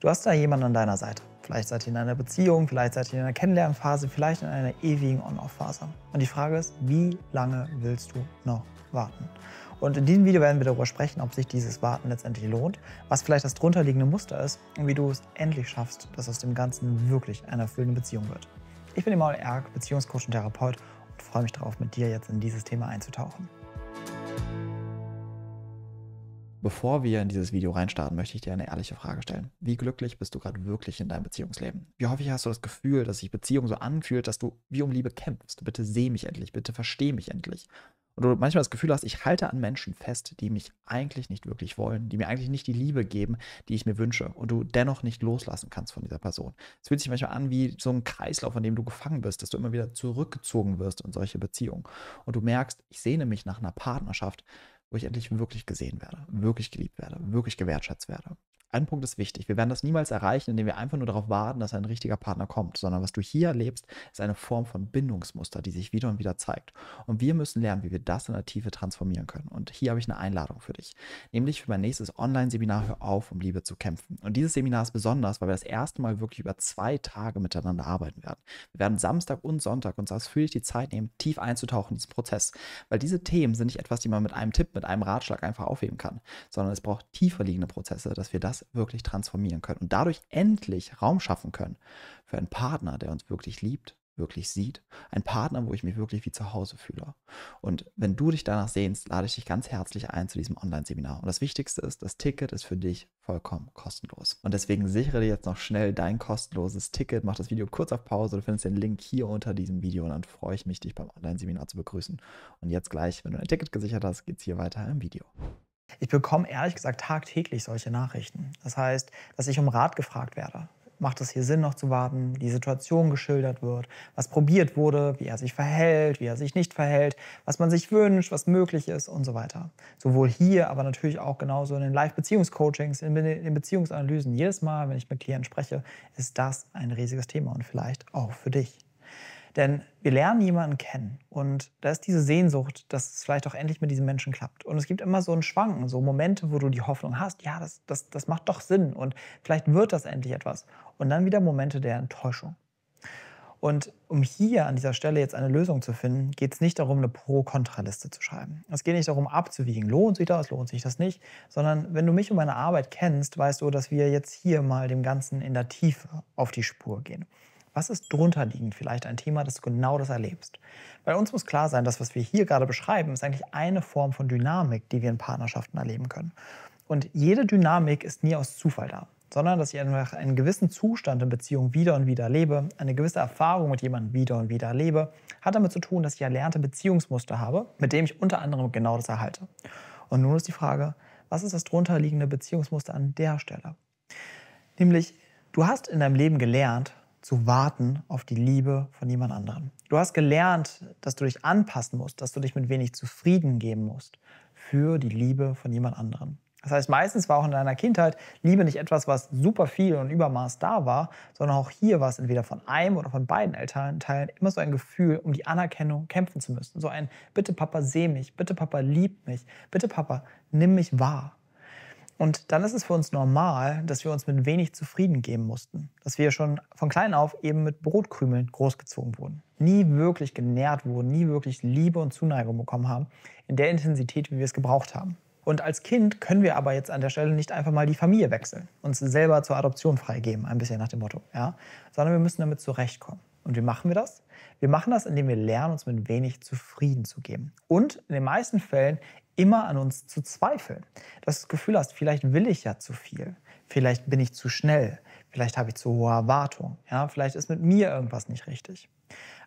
Du hast da jemanden an deiner Seite. Vielleicht seid ihr in einer Beziehung, vielleicht seid ihr in einer Kennenlernphase, vielleicht in einer ewigen On-Off-Phase. Und die Frage ist, wie lange willst du noch warten? Und in diesem Video werden wir darüber sprechen, ob sich dieses Warten letztendlich lohnt, was vielleicht das drunterliegende Muster ist und wie du es endlich schaffst, dass aus dem Ganzen wirklich eine erfüllende Beziehung wird. Ich bin Emanuel Erk, Beziehungscoach und Therapeut und freue mich darauf, mit dir jetzt in dieses Thema einzutauchen. Bevor wir in dieses Video reinstarten, möchte ich dir eine ehrliche Frage stellen. Wie glücklich bist du gerade wirklich in deinem Beziehungsleben? Wie häufig hast du das Gefühl, dass sich Beziehung so anfühlt, dass du wie um Liebe kämpfst? Bitte seh mich endlich, bitte versteh mich endlich. Und du manchmal das Gefühl hast, ich halte an Menschen fest, die mich eigentlich nicht wirklich wollen, die mir eigentlich nicht die Liebe geben, die ich mir wünsche und du dennoch nicht loslassen kannst von dieser Person. Es fühlt sich manchmal an wie so ein Kreislauf, in dem du gefangen bist, dass du immer wieder zurückgezogen wirst in solche Beziehungen. Und du merkst, ich sehne mich nach einer Partnerschaft, wo ich endlich wirklich gesehen werde, wirklich geliebt werde, wirklich gewertschätzt werde. Ein Punkt ist wichtig. Wir werden das niemals erreichen, indem wir einfach nur darauf warten, dass ein richtiger Partner kommt, sondern was du hier erlebst, ist eine Form von Bindungsmuster, die sich wieder und wieder zeigt. Und wir müssen lernen, wie wir das in der Tiefe transformieren können. Und hier habe ich eine Einladung für dich, nämlich für mein nächstes Online-Seminar Hör auf, um Liebe zu kämpfen. Und dieses Seminar ist besonders, weil wir das erste Mal wirklich über zwei Tage miteinander arbeiten werden. Wir werden Samstag und Sonntag uns ausführlich die Zeit nehmen, tief einzutauchen in diesen Prozess, weil diese Themen sind nicht etwas, die man mit einem Tipp, mit einem Ratschlag einfach aufheben kann, sondern es braucht tiefer liegende Prozesse, dass wir das wirklich transformieren können und dadurch endlich Raum schaffen können für einen Partner, der uns wirklich liebt, wirklich sieht. Ein Partner, wo ich mich wirklich wie zu Hause fühle. Und wenn du dich danach sehnst, lade ich dich ganz herzlich ein zu diesem Online-Seminar. Und das Wichtigste ist, das Ticket ist für dich vollkommen kostenlos. Und deswegen sichere dir jetzt noch schnell dein kostenloses Ticket. Mach das Video kurz auf Pause. Du findest den Link hier unter diesem Video und dann freue ich mich, dich beim Online-Seminar zu begrüßen. Und jetzt gleich, wenn du ein Ticket gesichert hast, geht es hier weiter im Video. Ich bekomme ehrlich gesagt tagtäglich solche Nachrichten. Das heißt, dass ich um Rat gefragt werde. Macht es hier Sinn, noch zu warten? Die Situation geschildert wird, was probiert wurde, wie er sich verhält, wie er sich nicht verhält, was man sich wünscht, was möglich ist und so weiter. Sowohl hier, aber natürlich auch genauso in den Live-Beziehungscoachings, in den Beziehungsanalysen. Jedes Mal, wenn ich mit Klienten spreche, ist das ein riesiges Thema und vielleicht auch für dich. Denn wir lernen jemanden kennen und da ist diese Sehnsucht, dass es vielleicht auch endlich mit diesem Menschen klappt. Und es gibt immer so ein Schwanken, so Momente, wo du die Hoffnung hast, ja, das, das, das macht doch Sinn und vielleicht wird das endlich etwas. Und dann wieder Momente der Enttäuschung. Und um hier an dieser Stelle jetzt eine Lösung zu finden, geht es nicht darum, eine Pro-Kontra-Liste zu schreiben. Es geht nicht darum, abzuwiegen, lohnt sich das, lohnt sich das nicht, sondern wenn du mich und meine Arbeit kennst, weißt du, dass wir jetzt hier mal dem Ganzen in der Tiefe auf die Spur gehen. Was ist drunter liegend vielleicht ein Thema, das du genau das erlebst? Bei uns muss klar sein, dass was wir hier gerade beschreiben, ist eigentlich eine Form von Dynamik, die wir in Partnerschaften erleben können. Und jede Dynamik ist nie aus Zufall da, sondern dass ich einfach einen gewissen Zustand in Beziehung wieder und wieder erlebe, eine gewisse Erfahrung mit jemandem wieder und wieder erlebe, hat damit zu tun, dass ich erlernte Beziehungsmuster habe, mit dem ich unter anderem genau das erhalte. Und nun ist die Frage, was ist das drunterliegende Beziehungsmuster an der Stelle? Nämlich, du hast in deinem Leben gelernt, zu warten auf die Liebe von jemand anderem. Du hast gelernt, dass du dich anpassen musst, dass du dich mit wenig zufrieden geben musst für die Liebe von jemand anderem. Das heißt, meistens war auch in deiner Kindheit Liebe nicht etwas, was super viel und Übermaß da war, sondern auch hier war es entweder von einem oder von beiden Elternteilen immer so ein Gefühl, um die Anerkennung kämpfen zu müssen. So ein Bitte Papa, seh mich, bitte Papa, lieb mich, bitte Papa, nimm mich wahr. Und dann ist es für uns normal, dass wir uns mit wenig zufrieden geben mussten. Dass wir schon von klein auf eben mit Brotkrümeln großgezogen wurden. Nie wirklich genährt wurden, nie wirklich Liebe und Zuneigung bekommen haben, in der Intensität, wie wir es gebraucht haben. Und als Kind können wir aber jetzt an der Stelle nicht einfach mal die Familie wechseln, uns selber zur Adoption freigeben, ein bisschen nach dem Motto, ja? sondern wir müssen damit zurechtkommen. Und wie machen wir das? Wir machen das, indem wir lernen, uns mit wenig zufrieden zu geben. Und in den meisten Fällen immer an uns zu zweifeln. Dass du das Gefühl hast, vielleicht will ich ja zu viel, vielleicht bin ich zu schnell, vielleicht habe ich zu hohe Erwartungen, ja, vielleicht ist mit mir irgendwas nicht richtig.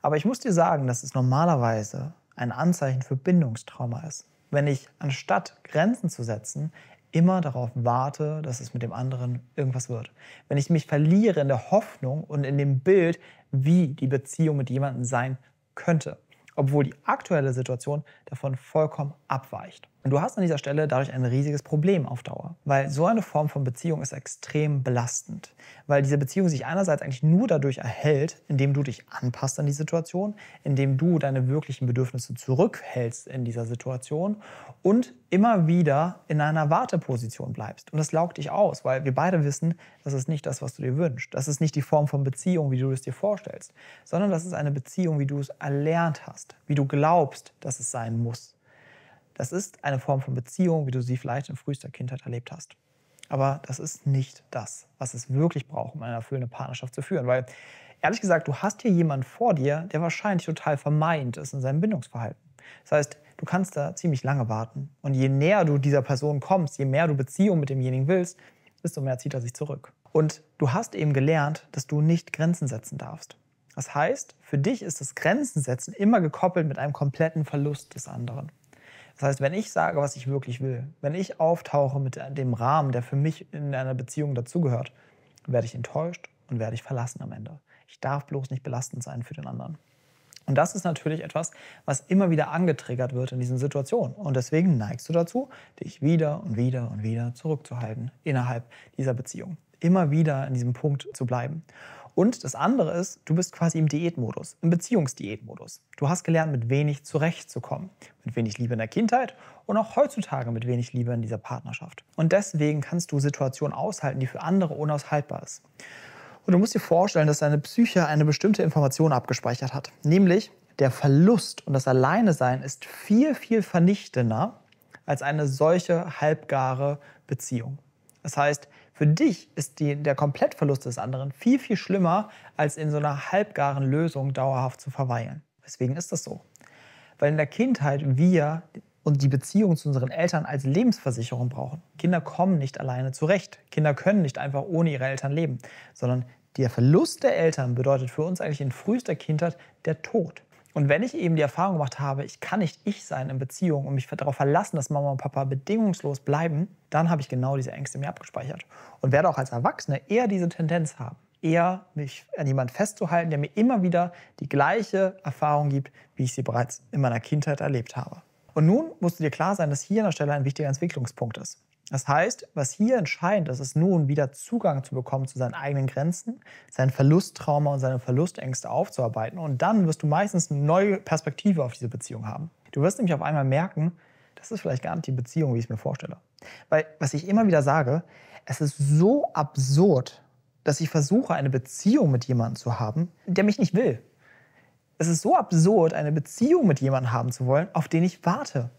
Aber ich muss dir sagen, dass es normalerweise ein Anzeichen für Bindungstrauma ist. Wenn ich anstatt Grenzen zu setzen, immer darauf warte, dass es mit dem anderen irgendwas wird. Wenn ich mich verliere in der Hoffnung und in dem Bild, wie die Beziehung mit jemandem sein könnte obwohl die aktuelle Situation davon vollkommen abweicht. Und du hast an dieser Stelle dadurch ein riesiges Problem auf Dauer, weil so eine Form von Beziehung ist extrem belastend, weil diese Beziehung sich einerseits eigentlich nur dadurch erhält, indem du dich anpasst an die Situation, indem du deine wirklichen Bedürfnisse zurückhältst in dieser Situation und immer wieder in einer Warteposition bleibst. Und das laugt dich aus, weil wir beide wissen, das ist nicht das, was du dir wünschst. Das ist nicht die Form von Beziehung, wie du es dir vorstellst, sondern das ist eine Beziehung, wie du es erlernt hast, wie du glaubst, dass es sein muss. Das ist eine Form von Beziehung, wie du sie vielleicht in frühester Kindheit erlebt hast. Aber das ist nicht das, was es wirklich braucht, um eine erfüllende Partnerschaft zu führen. Weil, ehrlich gesagt, du hast hier jemanden vor dir, der wahrscheinlich total vermeint ist in seinem Bindungsverhalten. Das heißt, du kannst da ziemlich lange warten. Und je näher du dieser Person kommst, je mehr du Beziehung mit demjenigen willst, desto mehr zieht er sich zurück. Und du hast eben gelernt, dass du nicht Grenzen setzen darfst. Das heißt, für dich ist das Grenzen setzen immer gekoppelt mit einem kompletten Verlust des anderen. Das heißt, wenn ich sage, was ich wirklich will, wenn ich auftauche mit dem Rahmen, der für mich in einer Beziehung dazugehört, werde ich enttäuscht und werde ich verlassen am Ende. Ich darf bloß nicht belastend sein für den anderen. Und das ist natürlich etwas, was immer wieder angetriggert wird in diesen Situationen. Und deswegen neigst du dazu, dich wieder und wieder und wieder zurückzuhalten innerhalb dieser Beziehung. Immer wieder in diesem Punkt zu bleiben. Und das andere ist, du bist quasi im Diätmodus, im Beziehungsdiätmodus. Du hast gelernt, mit wenig zurechtzukommen. Mit wenig Liebe in der Kindheit und auch heutzutage mit wenig Liebe in dieser Partnerschaft. Und deswegen kannst du Situationen aushalten, die für andere unaushaltbar ist. Und du musst dir vorstellen, dass deine Psyche eine bestimmte Information abgespeichert hat. Nämlich, der Verlust und das Alleinesein ist viel, viel vernichtender als eine solche halbgare Beziehung. Das heißt, für dich ist die, der Komplettverlust des anderen viel, viel schlimmer, als in so einer halbgaren Lösung dauerhaft zu verweilen. Weswegen ist das so? Weil in der Kindheit wir und die Beziehung zu unseren Eltern als Lebensversicherung brauchen. Kinder kommen nicht alleine zurecht. Kinder können nicht einfach ohne ihre Eltern leben, sondern der Verlust der Eltern bedeutet für uns eigentlich in frühester Kindheit der Tod. Und wenn ich eben die Erfahrung gemacht habe, ich kann nicht ich sein in Beziehung und mich darauf verlassen, dass Mama und Papa bedingungslos bleiben, dann habe ich genau diese Ängste mir abgespeichert. Und werde auch als Erwachsene eher diese Tendenz haben, eher mich an jemand festzuhalten, der mir immer wieder die gleiche Erfahrung gibt, wie ich sie bereits in meiner Kindheit erlebt habe. Und nun musst du dir klar sein, dass hier an der Stelle ein wichtiger Entwicklungspunkt ist. Das heißt, was hier entscheidend ist, ist nun wieder Zugang zu bekommen zu seinen eigenen Grenzen, sein Verlusttrauma und seine Verlustängste aufzuarbeiten. Und dann wirst du meistens eine neue Perspektive auf diese Beziehung haben. Du wirst nämlich auf einmal merken, das ist vielleicht gar nicht die Beziehung, wie ich es mir vorstelle. Weil, was ich immer wieder sage, es ist so absurd, dass ich versuche, eine Beziehung mit jemandem zu haben, der mich nicht will. Es ist so absurd, eine Beziehung mit jemandem haben zu wollen, auf den ich warte.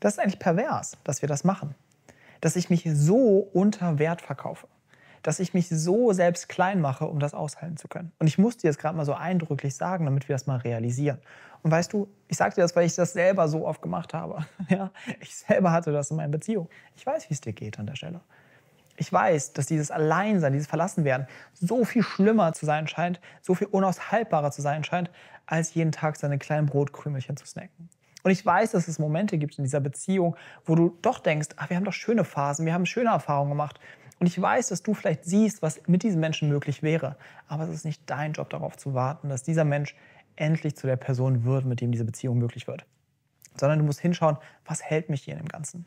Das ist eigentlich pervers, dass wir das machen dass ich mich so unter Wert verkaufe, dass ich mich so selbst klein mache, um das aushalten zu können. Und ich muss dir das gerade mal so eindrücklich sagen, damit wir das mal realisieren. Und weißt du, ich sage dir das, weil ich das selber so oft gemacht habe. Ja, ich selber hatte das in meiner Beziehung. Ich weiß, wie es dir geht an der Stelle. Ich weiß, dass dieses Alleinsein, dieses Verlassenwerden so viel schlimmer zu sein scheint, so viel unaushaltbarer zu sein scheint, als jeden Tag seine kleinen Brotkrümelchen zu snacken. Und ich weiß, dass es Momente gibt in dieser Beziehung, wo du doch denkst, ach, wir haben doch schöne Phasen, wir haben schöne Erfahrungen gemacht. Und ich weiß, dass du vielleicht siehst, was mit diesem Menschen möglich wäre. Aber es ist nicht dein Job, darauf zu warten, dass dieser Mensch endlich zu der Person wird, mit dem diese Beziehung möglich wird. Sondern du musst hinschauen, was hält mich hier in dem Ganzen.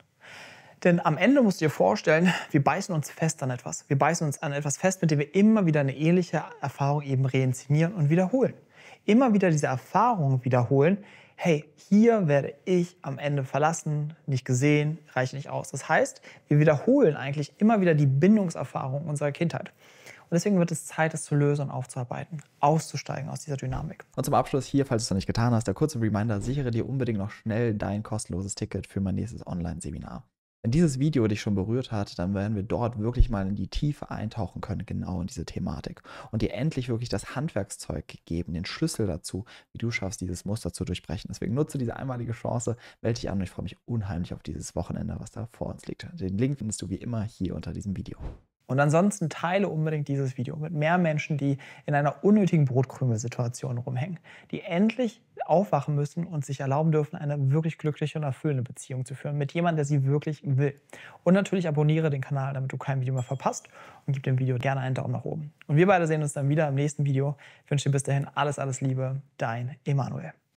Denn am Ende musst du dir vorstellen, wir beißen uns fest an etwas. Wir beißen uns an etwas fest, mit dem wir immer wieder eine ähnliche Erfahrung eben reinszenieren und wiederholen. Immer wieder diese Erfahrung wiederholen, hey, hier werde ich am Ende verlassen, nicht gesehen, reicht nicht aus. Das heißt, wir wiederholen eigentlich immer wieder die Bindungserfahrung unserer Kindheit. Und deswegen wird es Zeit, es zu lösen und aufzuarbeiten, auszusteigen aus dieser Dynamik. Und zum Abschluss hier, falls du es noch nicht getan hast, der kurze Reminder, sichere dir unbedingt noch schnell dein kostenloses Ticket für mein nächstes Online-Seminar. Wenn dieses Video dich schon berührt hat, dann werden wir dort wirklich mal in die Tiefe eintauchen können, genau in diese Thematik. Und dir endlich wirklich das Handwerkszeug geben, den Schlüssel dazu, wie du schaffst, dieses Muster zu durchbrechen. Deswegen nutze diese einmalige Chance, melde dich an und ich freue mich unheimlich auf dieses Wochenende, was da vor uns liegt. Den Link findest du wie immer hier unter diesem Video. Und ansonsten teile unbedingt dieses Video mit mehr Menschen, die in einer unnötigen Brotkrümelsituation rumhängen, die endlich aufwachen müssen und sich erlauben dürfen, eine wirklich glückliche und erfüllende Beziehung zu führen mit jemandem, der sie wirklich will. Und natürlich abonniere den Kanal, damit du kein Video mehr verpasst und gib dem Video gerne einen Daumen nach oben. Und wir beide sehen uns dann wieder im nächsten Video. Ich wünsche dir bis dahin alles, alles Liebe. Dein Emanuel.